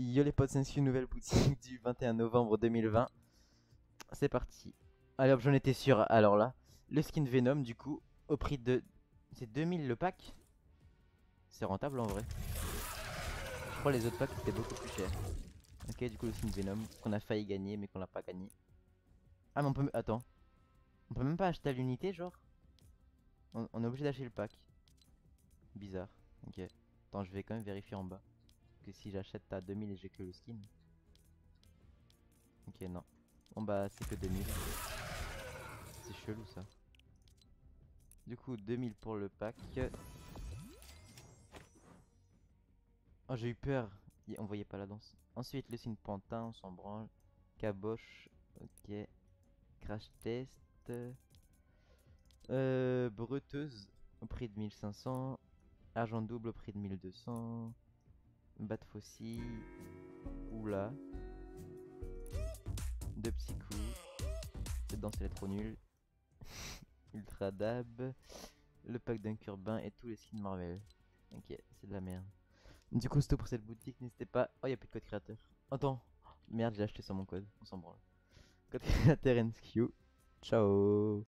Yo les potes, c'est une nouvelle boutique du 21 novembre 2020. C'est parti. Hop, j'en étais sûr. Alors là, le skin Venom du coup, au prix de... C'est 2000 le pack C'est rentable en vrai. Je crois les autres packs étaient beaucoup plus chers. Ok, du coup le skin Venom, qu'on a failli gagner mais qu'on n'a pas gagné. Ah mais on peut... Attends. On peut même pas acheter à l'unité genre on est obligé d'acheter le pack. Bizarre. Ok. Attends, je vais quand même vérifier en bas si j'achète à 2000 et j'ai que le skin. Ok, non. Bon bah, c'est que 2000. C'est chelou ça. Du coup, 2000 pour le pack. Oh, j'ai eu peur. On voyait pas la danse. Ensuite, le signe pantin, on s'en branle. Caboche, ok. Crash test. Euh, breteuse au prix de 1500. Argent double au prix de 1200. Bat faucille. Oula. Deux petits coups. Cette danse est trop nulle. Ultra dab. Le pack d'un curbin et tous les skins Marvel. Ok, c'est de la merde. Du coup, c'est tout pour cette boutique. N'hésitez pas. Oh, il a plus de code créateur. Attends. Merde, j'ai acheté sans mon code. On s'en branle. Code créateur NSQ. Ciao